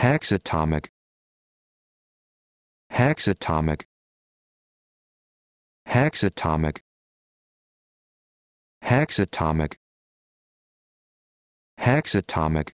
hexatomic. Hexatomic. Hexatomic. Hexatomic. Hexatomic.